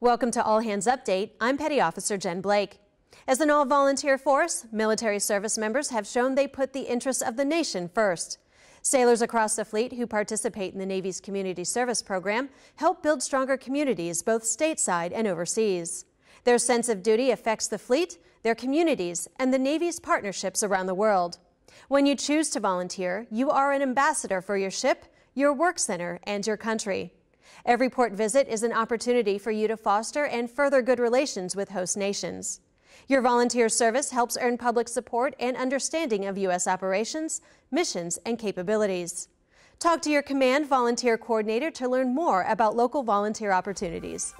Welcome to All Hands Update. I'm Petty Officer Jen Blake. As an all volunteer force, military service members have shown they put the interests of the nation first. Sailors across the fleet who participate in the Navy's Community Service Program help build stronger communities both stateside and overseas. Their sense of duty affects the fleet, their communities, and the Navy's partnerships around the world. When you choose to volunteer, you are an ambassador for your ship, your work center, and your country. Every port visit is an opportunity for you to foster and further good relations with host nations. Your volunteer service helps earn public support and understanding of U.S. operations, missions, and capabilities. Talk to your command volunteer coordinator to learn more about local volunteer opportunities.